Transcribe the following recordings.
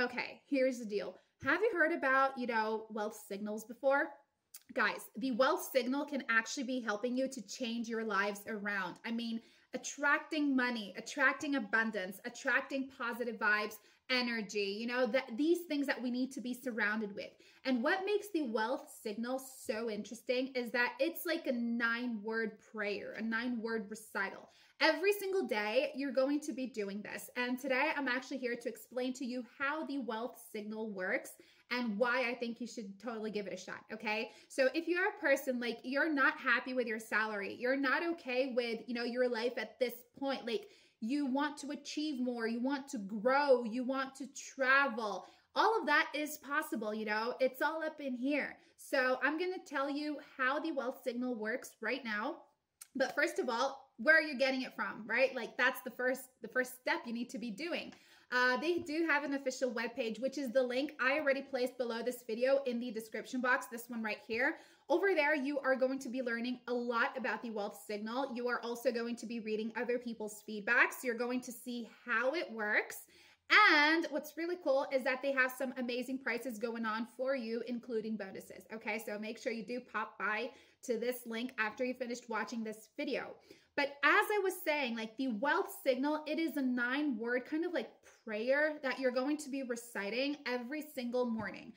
Okay, here's the deal. Have you heard about, you know, wealth signals before? Guys, the wealth signal can actually be helping you to change your lives around. I mean, attracting money, attracting abundance, attracting positive vibes, energy, you know, that these things that we need to be surrounded with. And what makes the wealth signal so interesting is that it's like a nine word prayer, a nine word recital. Every single day, you're going to be doing this. And today, I'm actually here to explain to you how the wealth signal works and why I think you should totally give it a shot. Okay. So if you're a person like you're not happy with your salary, you're not okay with, you know, your life at this point, like you want to achieve more, you want to grow, you want to travel. All of that is possible, you know, it's all up in here. So I'm going to tell you how the wealth signal works right now. But first of all, where are you getting it from, right? Like that's the first the first step you need to be doing. Uh, they do have an official webpage, which is the link I already placed below this video in the description box, this one right here. Over there, you are going to be learning a lot about the wealth signal. You are also going to be reading other people's feedbacks. You're going to see how it works. And what's really cool is that they have some amazing prices going on for you, including bonuses. Okay, so make sure you do pop by to this link after you finished watching this video. But as I was saying, like the wealth signal, it is a nine word kind of like prayer that you're going to be reciting every single morning.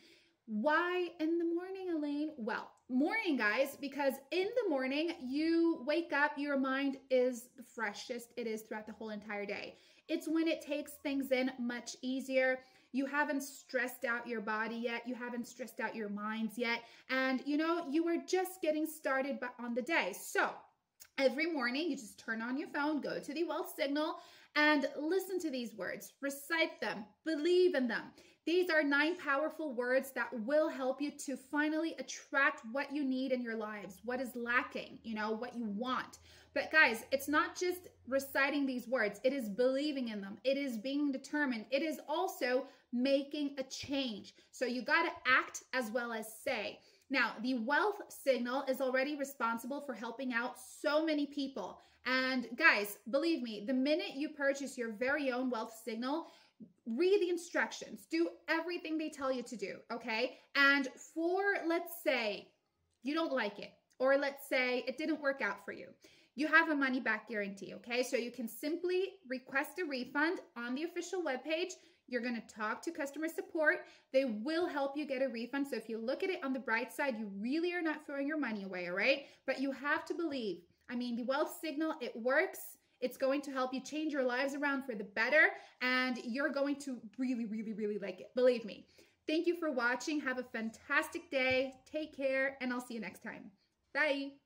Why in the morning, Elaine? Well, morning, guys, because in the morning, you wake up, your mind is the freshest it is throughout the whole entire day. It's when it takes things in much easier. You haven't stressed out your body yet. You haven't stressed out your minds yet. And, you know, you are just getting started on the day. So, Every morning, you just turn on your phone, go to the wealth signal, and listen to these words. Recite them, believe in them. These are nine powerful words that will help you to finally attract what you need in your lives, what is lacking, you know, what you want. But guys, it's not just reciting these words, it is believing in them, it is being determined, it is also making a change. So you got to act as well as say. Now, the wealth signal is already responsible for helping out so many people. And guys, believe me, the minute you purchase your very own wealth signal, read the instructions, do everything they tell you to do, okay? And for, let's say, you don't like it, or let's say it didn't work out for you, you have a money back guarantee, okay? So you can simply request a refund on the official webpage. You're going to talk to customer support. They will help you get a refund. So if you look at it on the bright side, you really are not throwing your money away, all right? But you have to believe. I mean, the wealth signal, it works. It's going to help you change your lives around for the better, and you're going to really, really, really like it. Believe me. Thank you for watching. Have a fantastic day. Take care, and I'll see you next time. Bye.